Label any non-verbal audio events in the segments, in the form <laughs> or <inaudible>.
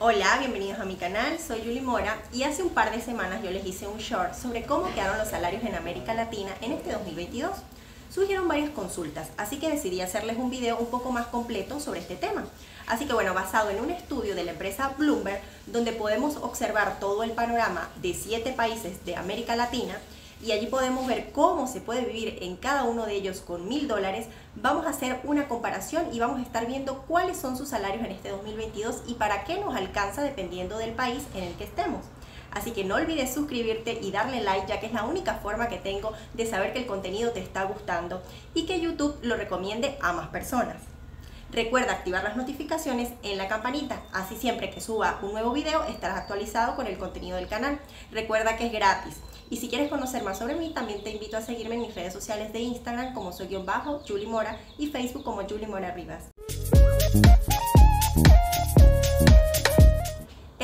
Hola, bienvenidos a mi canal, soy Julie Mora y hace un par de semanas yo les hice un short sobre cómo quedaron los salarios en América Latina en este 2022. Surgieron varias consultas, así que decidí hacerles un video un poco más completo sobre este tema. Así que bueno, basado en un estudio de la empresa Bloomberg, donde podemos observar todo el panorama de siete países de América Latina, y allí podemos ver cómo se puede vivir en cada uno de ellos con mil dólares, vamos a hacer una comparación y vamos a estar viendo cuáles son sus salarios en este 2022 y para qué nos alcanza dependiendo del país en el que estemos. Así que no olvides suscribirte y darle like ya que es la única forma que tengo de saber que el contenido te está gustando y que YouTube lo recomiende a más personas. Recuerda activar las notificaciones en la campanita, así siempre que suba un nuevo video estarás actualizado con el contenido del canal. Recuerda que es gratis. Y si quieres conocer más sobre mí, también te invito a seguirme en mis redes sociales de Instagram como soy guion bajo, Julie Mora, y Facebook como Julie Mora Rivas.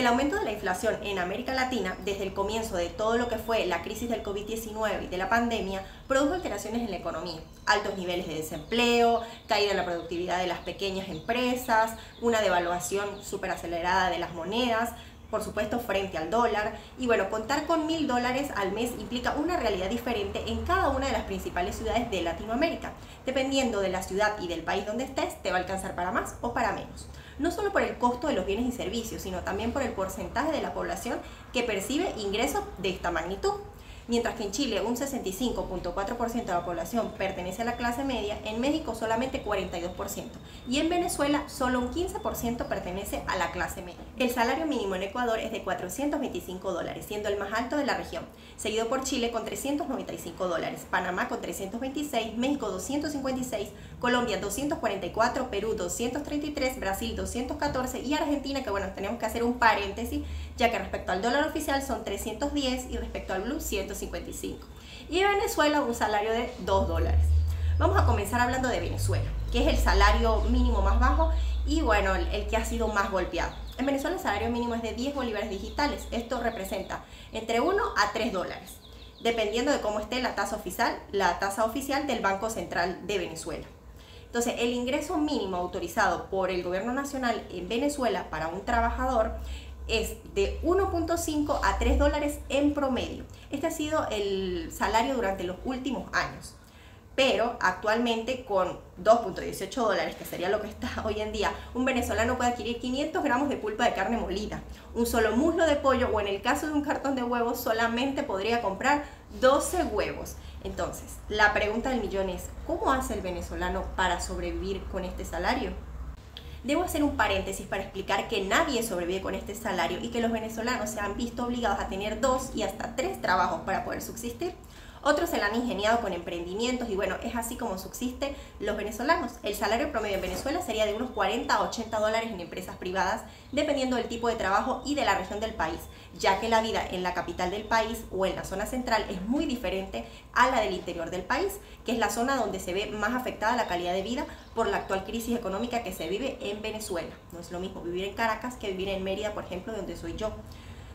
El aumento de la inflación en América Latina desde el comienzo de todo lo que fue la crisis del COVID-19 y de la pandemia produjo alteraciones en la economía, altos niveles de desempleo, caída en la productividad de las pequeñas empresas, una devaluación súper acelerada de las monedas, por supuesto frente al dólar. Y bueno, contar con mil dólares al mes implica una realidad diferente en cada una de las principales ciudades de Latinoamérica. Dependiendo de la ciudad y del país donde estés, te va a alcanzar para más o para menos. No solo por el costo de los bienes y servicios, sino también por el porcentaje de la población que percibe ingresos de esta magnitud. Mientras que en Chile un 65.4% de la población pertenece a la clase media, en México solamente 42% y en Venezuela solo un 15% pertenece a la clase media. El salario mínimo en Ecuador es de 425 dólares, siendo el más alto de la región, seguido por Chile con 395 dólares, Panamá con 326, México 256, Colombia 244, Perú 233, Brasil 214 y Argentina, que bueno, tenemos que hacer un paréntesis, ya que respecto al dólar oficial son 310 y respecto al blue 100 155. Y Venezuela un salario de 2 dólares. Vamos a comenzar hablando de Venezuela, que es el salario mínimo más bajo y bueno, el, que ha sido más golpeado. En Venezuela el salario mínimo es de 10 bolívares digitales. Esto representa entre 1 a 3 dólares, dependiendo de cómo esté la tasa oficial, la tasa oficial del Banco Central de Venezuela. Entonces, el ingreso mínimo autorizado por el gobierno nacional en Venezuela para un trabajador es de 1.5 a 3 dólares en promedio. Este ha sido el salario durante los últimos años. Pero actualmente con 2.18 dólares, que sería lo que está <laughs> hoy en día, un venezolano puede adquirir 500 gramos de pulpa de carne molida, un solo muslo de pollo o en el caso de un cartón de huevos solamente podría comprar 12 huevos. Entonces, la pregunta del millón es, ¿cómo hace el venezolano para sobrevivir con este salario? Debo hacer un paréntesis para explicar que nadie sobrevive con este salario y que los venezolanos se han visto obligados a tener dos y hasta tres trabajos para poder subsistir. Otros se la han ingeniado con emprendimientos y bueno, es así como subsisten los venezolanos. El salario promedio en Venezuela sería de unos 40 a 80 dólares en empresas privadas, dependiendo del tipo de trabajo y de la región del país, ya que la vida en la capital del país o en la zona central es muy diferente a la del interior del país, que es la zona donde se ve más afectada la calidad de vida por la actual crisis económica que se vive en Venezuela. No es lo mismo vivir en Caracas que vivir en Mérida, por ejemplo, donde soy yo.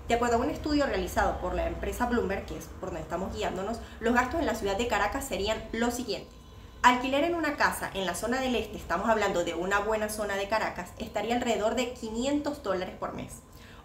De acuerdo a un estudio realizado por la empresa Bloomberg, que es por donde estamos guiándonos, los gastos en la ciudad de Caracas serían los siguientes. Alquiler en una casa en la zona del este, estamos hablando de una buena zona de Caracas, estaría alrededor de 500 dólares por mes.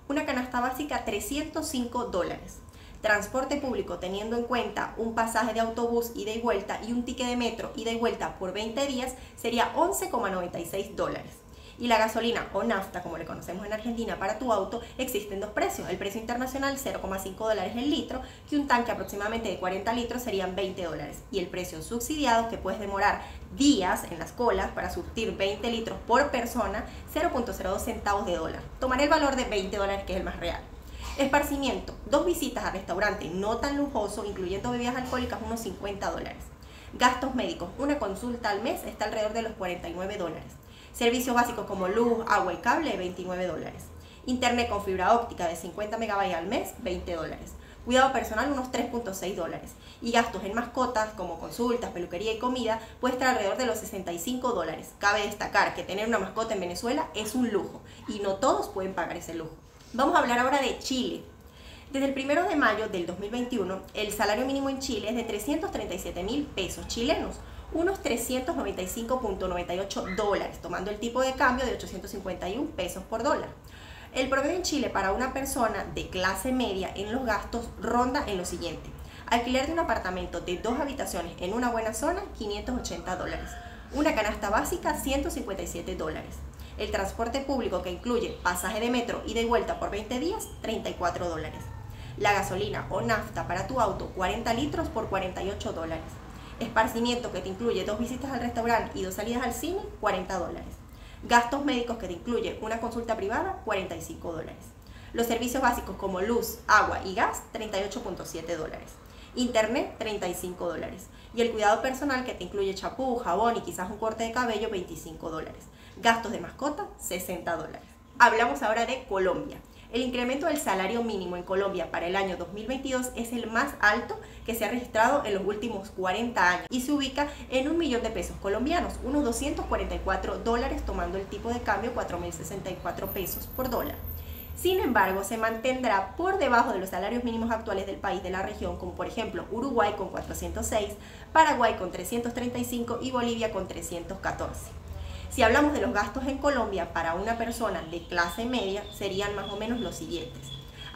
Una canasta básica, 305 dólares. Transporte público, teniendo en cuenta un pasaje de autobús ida y vuelta y un ticket de metro ida y vuelta por 20 días, sería 11,96 dólares y la gasolina o nafta, como le conocemos en Argentina, para tu auto, existen dos precios. El precio internacional 0,5 dólares el litro, que un tanque aproximadamente de 40 litros serían 20 dólares. Y el precio subsidiado, que puedes demorar días en las colas para surtir 20 litros por persona, 0.02 centavos de dólar. Tomaré el valor de 20 dólares, que es el más real. Esparcimiento, dos visitas a restaurante no tan lujoso, incluyendo bebidas alcohólicas, unos 50 dólares. Gastos médicos, una consulta al mes está alrededor de los 49 dólares. Servicios básicos como luz, agua y cable, 29 dólares. Internet con fibra óptica de 50 megabytes al mes, 20 dólares. Cuidado personal, unos 3.6 dólares. Y gastos en mascotas, como consultas, peluquería y comida, puede estar alrededor de los 65 dólares. Cabe destacar que tener una mascota en Venezuela es un lujo y no todos pueden pagar ese lujo. Vamos a hablar ahora de Chile. Desde el 1 de mayo del 2021, el salario mínimo en Chile es de 337 mil pesos chilenos, unos 395.98 dólares, tomando el tipo de cambio de 851 pesos por dólar. El promedio en Chile para una persona de clase media en los gastos ronda en lo siguiente. Alquiler de un apartamento de dos habitaciones en una buena zona, 580 dólares. Una canasta básica, 157 dólares. El transporte público que incluye pasaje de metro y de vuelta por 20 días, 34 dólares. La gasolina o nafta para tu auto, 40 litros por 48 dólares. Esparcimiento que te incluye dos visitas al restaurante y dos salidas al cine, 40 dólares. Gastos médicos que te incluye una consulta privada, 45 dólares. Los servicios básicos como luz, agua y gas, 38.7 dólares. Internet, 35 dólares. Y el cuidado personal que te incluye chapú, jabón y quizás un corte de cabello, 25 dólares. Gastos de mascota, 60 dólares. Hablamos ahora de Colombia. El incremento del salario mínimo en Colombia para el año 2022 es el más alto que se ha registrado en los últimos 40 años y se ubica en un millón de pesos colombianos, unos 244 dólares tomando el tipo de cambio 4.064 pesos por dólar. Sin embargo, se mantendrá por debajo de los salarios mínimos actuales del país de la región, como por ejemplo Uruguay con 406, Paraguay con 335 y Bolivia con 314. Si hablamos de los gastos en Colombia para una persona de clase media, serían más o menos los siguientes.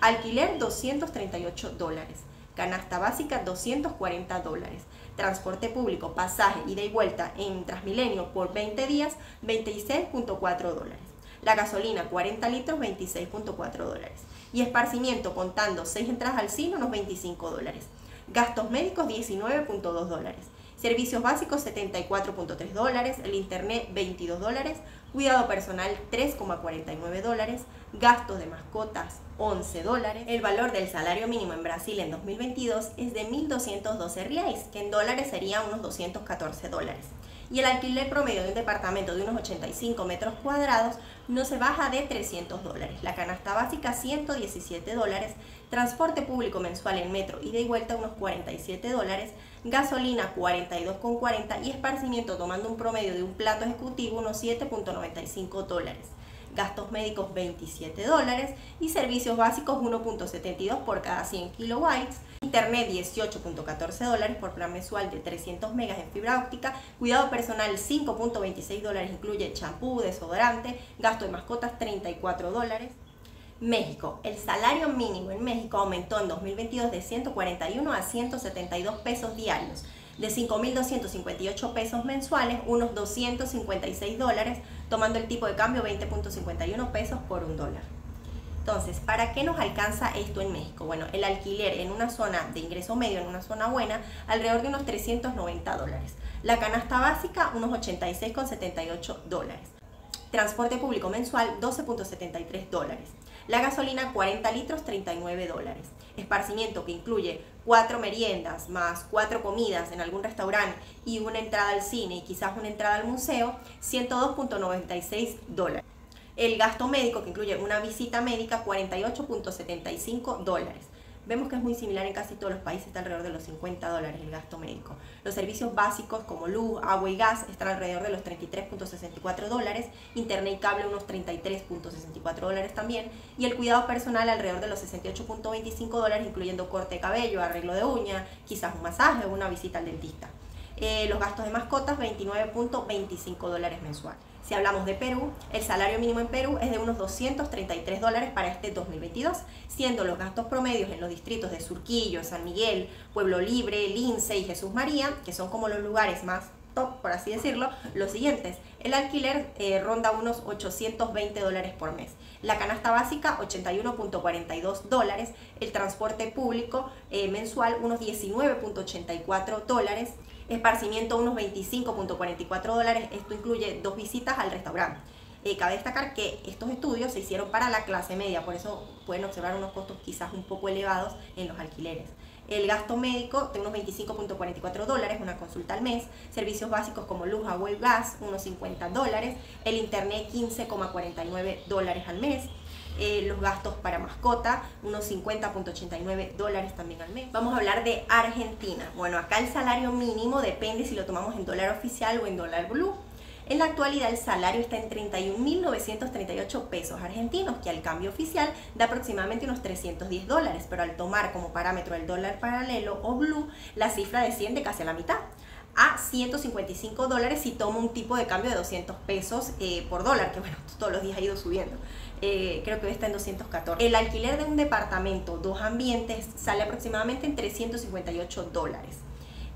Alquiler 238 dólares, canasta básica 240 dólares, transporte público, pasaje, ida y vuelta en Transmilenio por 20 días 26.4 dólares. La gasolina 40 litros 26.4 dólares. Y esparcimiento contando 6 entradas al cine unos 25 dólares. Gastos médicos 19.2 dólares. Servicios básicos 74.3 dólares, el internet 22 dólares, cuidado personal 3,49 dólares, gastos de mascotas 11 dólares. El valor del salario mínimo en Brasil en 2022 es de 1.212 reais, que en dólares serían unos 214 dólares. Y el alquiler promedio de un departamento de unos 85 metros cuadrados no se baja de 300 dólares. La canasta básica 117 dólares, transporte público mensual en metro ida y vuelta unos 47 dólares, gasolina 42,40 y esparcimiento tomando un promedio de un plato ejecutivo unos 7.95 dólares. Gastos médicos 27 dólares y servicios básicos 1.72 por cada 100 kilobytes. Internet 18.14 dólares por plan mensual de 300 megas en fibra óptica. Cuidado personal 5.26 dólares incluye champú, desodorante. Gasto de mascotas 34 dólares. México. El salario mínimo en México aumentó en 2022 de 141 a 172 pesos diarios, de 5.258 pesos mensuales, unos 256 dólares, tomando el tipo de cambio 20.51 pesos por un dólar. Entonces, ¿para qué nos alcanza esto en México? Bueno, el alquiler en una zona de ingreso medio, en una zona buena, alrededor de unos 390 dólares. La canasta básica, unos 86,78 dólares. Transporte público mensual, 12.73 dólares. La gasolina 40 litros 39 dólares. Esparcimiento que incluye cuatro meriendas más cuatro comidas en algún restaurante y una entrada al cine y quizás una entrada al museo 102.96 dólares. El gasto médico que incluye una visita médica 48.75 dólares. Vemos que es muy similar en casi todos los países, está alrededor de los 50 dólares el gasto médico. Los servicios básicos como luz, agua y gas están alrededor de los 33.64 dólares, internet y cable unos 33.64 dólares también, y el cuidado personal alrededor de los 68.25 dólares, incluyendo corte de cabello, arreglo de uña, quizás un masaje o una visita al dentista. Eh, los gastos de mascotas 29.25 dólares mensuales. Si hablamos de Perú, el salario mínimo en Perú es de unos 233 dólares para este 2022, siendo los gastos promedios en los distritos de Surquillo, San Miguel, Pueblo Libre, Lince y Jesús María, que son como los lugares más top, por así decirlo, los siguientes. El alquiler eh, ronda unos 820 dólares por mes. La canasta básica 81.42 dólares. El transporte público eh, mensual unos 19.84 dólares esparcimiento unos 25.44 dólares, esto incluye dos visitas al restaurante. Eh, cabe destacar que estos estudios se hicieron para la clase media, por eso pueden observar unos costos quizás un poco elevados en los alquileres. El gasto médico de unos 25.44 dólares, una consulta al mes. Servicios básicos como luz, agua y gas, unos 50 dólares. El internet 15.49 dólares al mes. Eh, los gastos para mascota, unos 50.89 dólares también al mes. Vamos a hablar de Argentina. Bueno, acá el salario mínimo depende si lo tomamos en dólar oficial o en dólar blue. En la actualidad el salario está en 31.938 pesos argentinos, que al cambio oficial da aproximadamente unos 310 dólares, pero al tomar como parámetro el dólar paralelo o blue, la cifra desciende casi a la mitad a 155 dólares si tomo un tipo de cambio de 200 pesos eh, por dólar, que bueno, todos los días ha ido subiendo. eh, creo que hoy está en 214. El alquiler de un departamento, dos ambientes, sale aproximadamente en 358 dólares.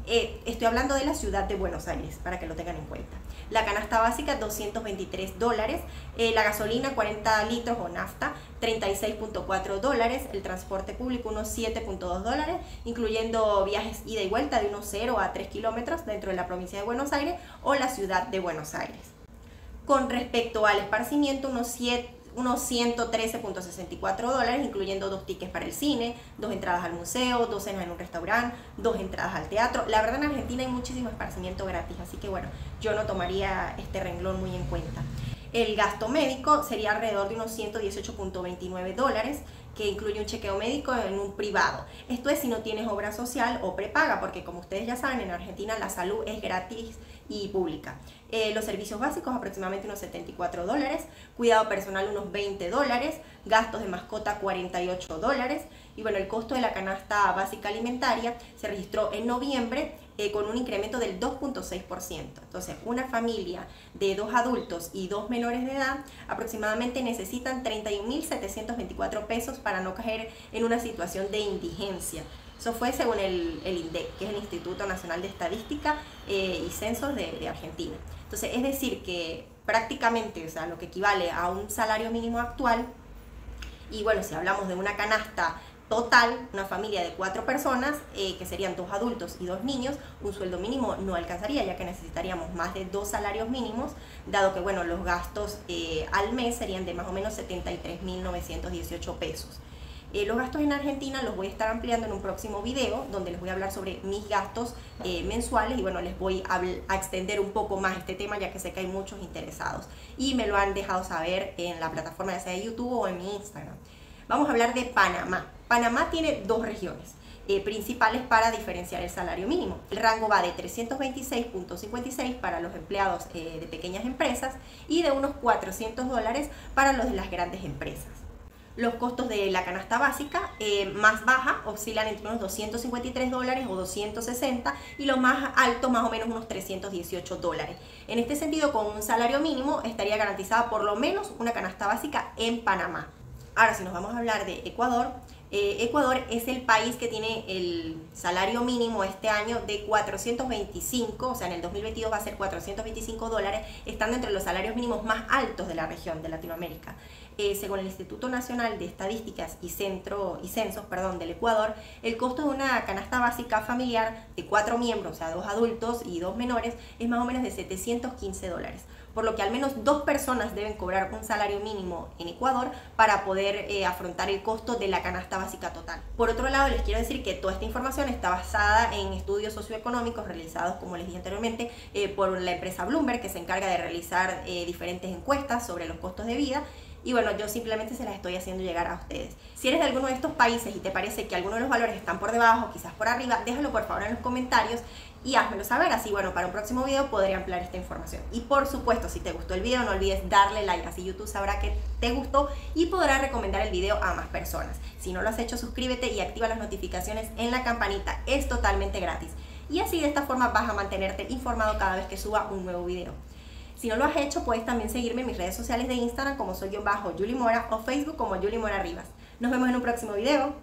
Eh, estoy hablando de la ciudad de Buenos Aires, para que lo tengan en cuenta. La canasta básica, 223 dólares. Eh, la gasolina, 40 litros o nafta, 36.4 dólares. El transporte público, unos 7.2 dólares, incluyendo viajes ida y vuelta de unos 0 a 3 kilómetros dentro de la provincia de Buenos Aires o la ciudad de Buenos Aires. Con respecto al esparcimiento, unos 7 unos 113.64 dólares, incluyendo dos tickets para el cine, dos entradas al museo, dos cenas en un restaurante, dos entradas al teatro. La verdad en Argentina hay muchísimo esparcimiento gratis, así que bueno, yo no tomaría este renglón muy en cuenta. El gasto médico sería alrededor de unos 118.29 dólares, que incluye un chequeo médico en un privado. Esto es si no tienes obra social o prepaga, porque como ustedes ya saben, en Argentina la salud es gratis y pública. Eh, los servicios básicos aproximadamente unos 74 dólares, cuidado personal unos 20 dólares, gastos de mascota 48 dólares y bueno, el costo de la canasta básica alimentaria se registró en noviembre eh, con un incremento del 2.6%. Entonces, una familia de dos adultos y dos menores de edad aproximadamente necesitan 31.724 pesos para no caer en una situación de indigencia. Eso fue según el, INDEC, que es el Instituto Nacional de Estadística eh, y Censos de, Argentina. Entonces, es decir, que prácticamente, o sea, lo que equivale a un salario mínimo actual, y bueno, si hablamos de una canasta total, una familia de cuatro personas, eh, que serían dos adultos y dos niños, un sueldo mínimo no alcanzaría, ya que necesitaríamos más de dos salarios mínimos, dado que, bueno, los gastos eh, al mes serían de más o menos 73.918 pesos. Eh, los gastos en Argentina los voy a estar ampliando en un próximo video donde les voy a hablar sobre mis gastos mensuales y bueno, les voy a, extender un poco más este tema ya que sé que hay muchos interesados y me lo han dejado saber en la plataforma de YouTube o en mi Instagram. Vamos a hablar de Panamá. Panamá tiene dos regiones. Eh, principales para diferenciar el salario mínimo. El rango va de 326.56 para los empleados de pequeñas empresas y de unos 400 dólares para los de las grandes empresas. Los costos de la canasta básica eh, más baja oscilan entre unos 253 dólares o 260 y los más altos más o menos unos 318 dólares. En este sentido, con un salario mínimo estaría garantizada por lo menos una canasta básica en Panamá. Ahora, si nos vamos a hablar de Ecuador, eh, Ecuador es el país que tiene el salario mínimo este año de 425, o sea, en el 2022 va a ser 425 dólares, estando entre los salarios mínimos más altos de la región de Latinoamérica. Eh, según el Instituto Nacional de Estadísticas y, Centro, y Censos perdón, del Ecuador, el costo de una canasta básica familiar de cuatro miembros, o sea, dos adultos y dos menores, es más o menos de 715 dólares por lo que al menos dos personas deben cobrar un salario mínimo en Ecuador para poder eh, afrontar el costo de la canasta básica total. Por otro lado, les quiero decir que toda esta información está basada en estudios socioeconómicos realizados, como les dije anteriormente, eh, por la empresa Bloomberg, que se encarga de realizar eh, diferentes encuestas sobre los costos de vida y bueno, yo simplemente se las estoy haciendo llegar a ustedes. Si eres de alguno de estos países y te parece que alguno de los valores están por debajo, quizás por arriba, déjalo por favor en los comentarios y házmelo saber, así bueno, para un próximo video podré ampliar esta información. Y por supuesto, si te gustó el video, no olvides darle like, así YouTube sabrá que te gustó y podrá recomendar el video a más personas. Si no lo has hecho, suscríbete y activa las notificaciones en la campanita, es totalmente gratis. Y así de esta forma vas a mantenerte informado cada vez que suba un nuevo video. Si no lo has hecho, puedes también seguirme en mis redes sociales de Instagram como soy yo bajo Julie Mora o Facebook como Julie Mora Rivas. Nos vemos en un próximo video.